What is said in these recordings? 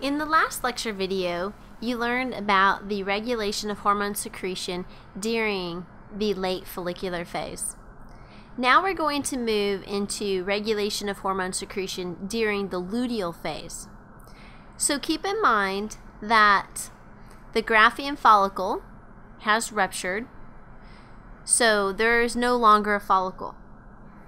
In the last lecture video, you learned about the regulation of hormone secretion during the late follicular phase. Now we're going to move into regulation of hormone secretion during the luteal phase. So keep in mind that the Graafian follicle has ruptured, so there is no longer a follicle.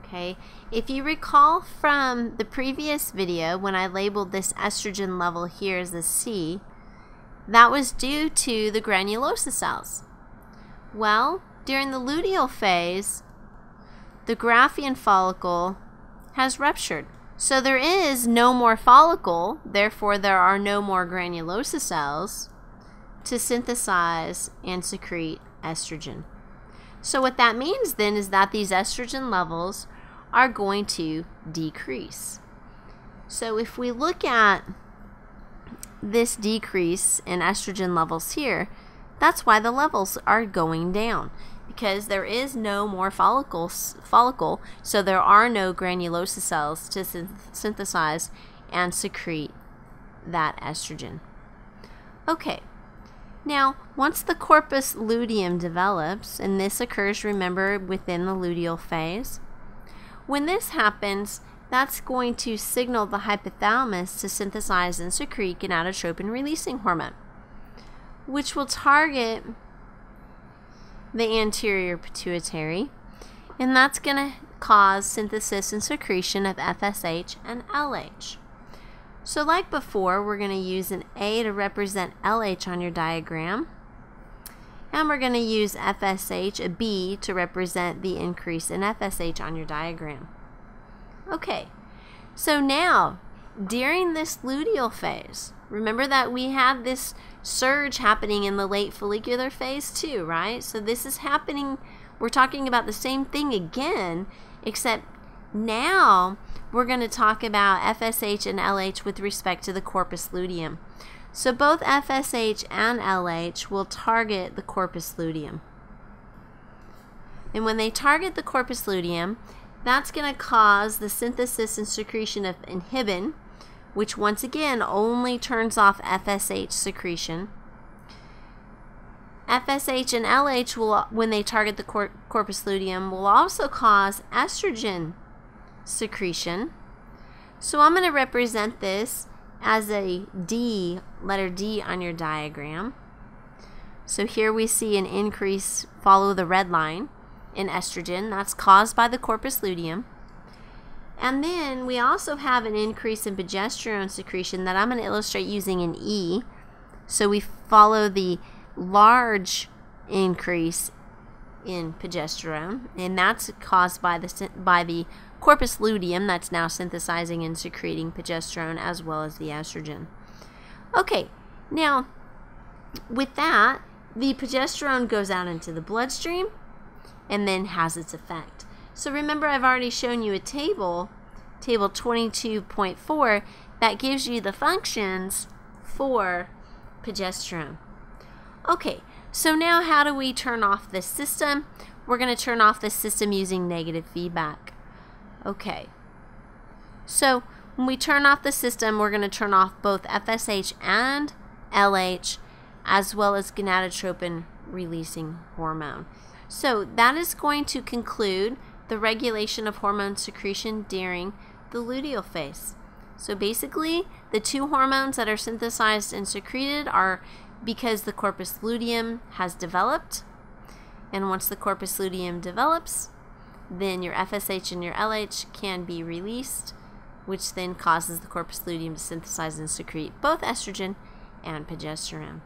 Okay, if you recall from the previous video when I labeled this estrogen level here as a C, that was due to the granulosa cells. Well, during the luteal phase, the Graafian follicle has ruptured. So there is no more follicle, therefore there are no more granulosa cells to synthesize and secrete estrogen. So what that means then is that these estrogen levels are going to decrease. So if we look at this decrease in estrogen levels here, that's why the levels are going down because there is no more follicles, follicle, so there are no granulosa cells to synthesize and secrete that estrogen. Okay, now once the corpus luteum develops, and this occurs, remember, within the luteal phase, when this happens, that's going to signal the hypothalamus to synthesize and secrete gonadotropin releasing hormone, which will target the anterior pituitary, and that's going to cause synthesis and secretion of FSH and LH. So like before, we're going to use an A to represent LH on your diagram, and we're going to use FSH, a B, to represent the increase in FSH on your diagram. Okay, so now, during this luteal phase, remember that we have this surge happening in the late follicular phase too, right? So this is happening, we're talking about the same thing again, except now we're going to talk about FSH and LH with respect to the corpus luteum. So both FSH and LH will target the corpus luteum. And when they target the corpus luteum, that's going to cause the synthesis and secretion of inhibin, which once again only turns off FSH secretion. FSH and LH will, when they target the cor corpus luteum, will also cause estrogen secretion. So I'm going to represent this as a D, letter D on your diagram. So here we see an increase, follow the red line, in estrogen. That's caused by the corpus luteum. And then we also have an increase in progesterone secretion that I'm going to illustrate using an E. So we follow the large increase in progesterone, and that's caused by the by the corpus luteum that's now synthesizing and secreting progesterone as well as the estrogen. Okay, now with that, the progesterone goes out into the bloodstream and then has its effect. So remember I've already shown you a table, table 22.4, that gives you the functions for progesterone. Okay, so now how do we turn off this system? We're going to turn off the system using negative feedback. Okay. So when we turn off the system, we're going to turn off both FSH and LH as well as gonadotropin releasing hormone. So that is going to conclude the regulation of hormone secretion during the luteal phase. So basically, the two hormones that are synthesized and secreted are because the corpus luteum has developed. And once the corpus luteum develops, then your FSH and your LH can be released, which then causes the corpus luteum to synthesize and secrete both estrogen and progesterone.